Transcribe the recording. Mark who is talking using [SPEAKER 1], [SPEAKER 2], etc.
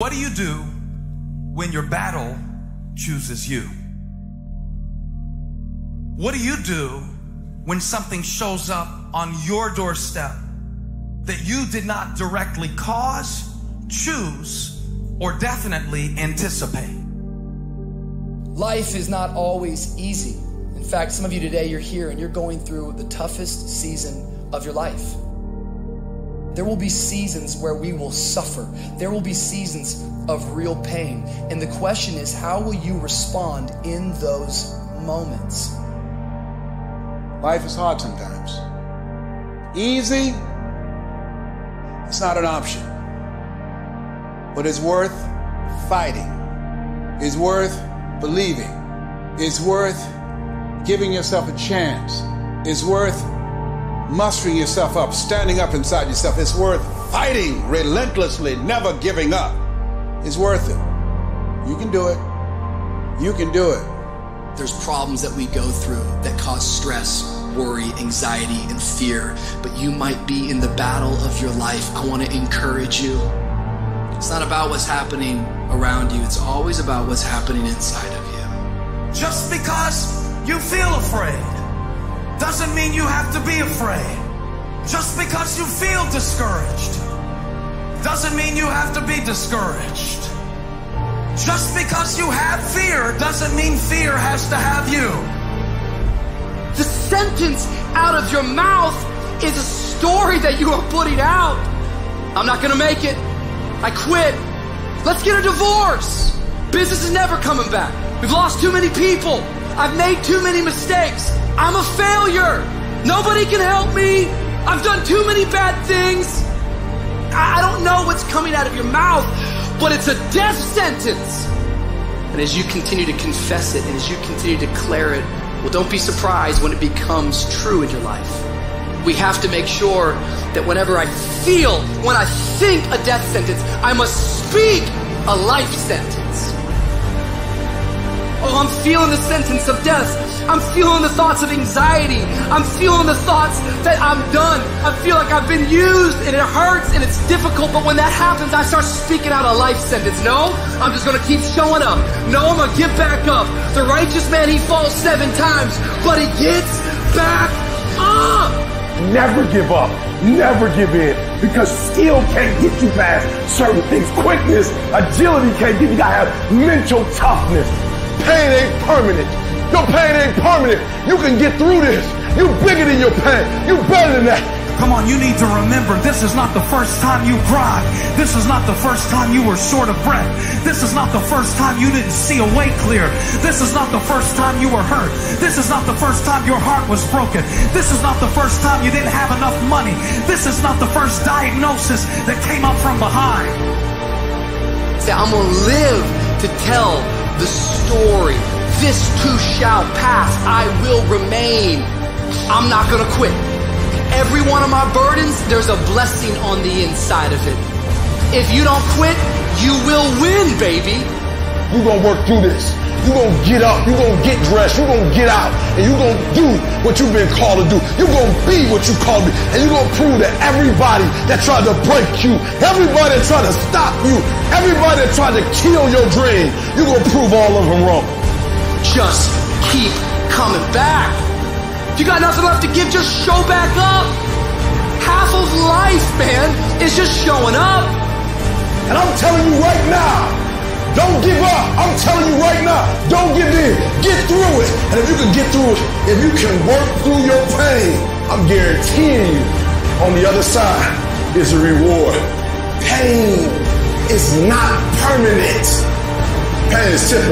[SPEAKER 1] What do you do when your battle chooses you? What do you do when something shows up on your doorstep that you did not directly cause, choose, or definitely anticipate?
[SPEAKER 2] Life is not always easy. In fact, some of you today, you're here and you're going through the toughest season of your life. There will be seasons where we will suffer. There will be seasons of real pain. And the question is, how will you respond in those moments?
[SPEAKER 3] Life is hard sometimes. Easy, it's not an option. But it's worth fighting. It's worth believing. It's worth giving yourself a chance. It's worth mustering yourself up, standing up inside yourself. It's worth fighting relentlessly, never giving up. It's worth it. You can do it. You can do it.
[SPEAKER 2] There's problems that we go through that cause stress, worry, anxiety, and fear, but you might be in the battle of your life. I want to encourage you. It's not about what's happening around you, it's always about what's happening inside of you.
[SPEAKER 1] Just because you feel afraid doesn't mean you have to be afraid. Just because you feel discouraged doesn't mean you have to be discouraged. Just because you have fear doesn't mean fear has to have you.
[SPEAKER 2] The sentence out of your mouth is a story that you are putting out. I'm not gonna make it. I quit. Let's get a divorce. Business is never coming back. We've lost too many people. I've made too many mistakes. I'm a failure. Nobody can help me. I've done too many bad things. I don't know what's coming out of your mouth, but it's a death sentence. And as you continue to confess it and as you continue to declare it, well, don't be surprised when it becomes true in your life. We have to make sure that whenever I feel, when I think a death sentence, I must speak a life sentence. Feeling the sentence of death. I'm feeling the thoughts of anxiety. I'm feeling the thoughts that I'm done. I feel like I've been used and it hurts and it's difficult. But when that happens, I start speaking out a life sentence. No, I'm just going to keep showing up. No, I'm going to get back up. The righteous man, he falls seven times, but he gets back up.
[SPEAKER 4] Never give up. Never give in. Because skill can't get you past certain things. Quickness, agility can't get you. You gotta have mental toughness. Pain ain't permanent. Your pain ain't permanent. You can get through this. You bigger than your pain. You better than that.
[SPEAKER 1] Come on, you need to remember this is not the first time you cried. This is not the first time you were short of breath. This is not the first time you didn't see a way clear. This is not the first time you were hurt. This is not the first time your heart was broken. This is not the first time you didn't have enough money. This is not the first diagnosis that came up from behind.
[SPEAKER 2] Say, I'm gonna live to tell the story. This too shall pass. I will remain. I'm not going to quit. Every one of my burdens, there's a blessing on the inside of it. If you don't quit, you will win, baby.
[SPEAKER 4] You gonna work through this. You gonna get up. You gonna get dressed. You gonna get out. And you gonna do what you've been called to do. You gonna be what you called to be. And you gonna prove that everybody that tried to break you, everybody that tried to stop you, everybody that tried to kill your dream, you gonna prove all of them wrong.
[SPEAKER 2] Just keep coming back. If you got nothing left to give, just show back up. Half of life, man, is just showing up.
[SPEAKER 4] And I'm telling you right now, don't give up. I'm telling you right now, don't give in. Get through it. And if you can get through it, if you can work through your pain, I'm guaranteeing you on the other side is a reward. Pain is not permanent. Pain is temporary.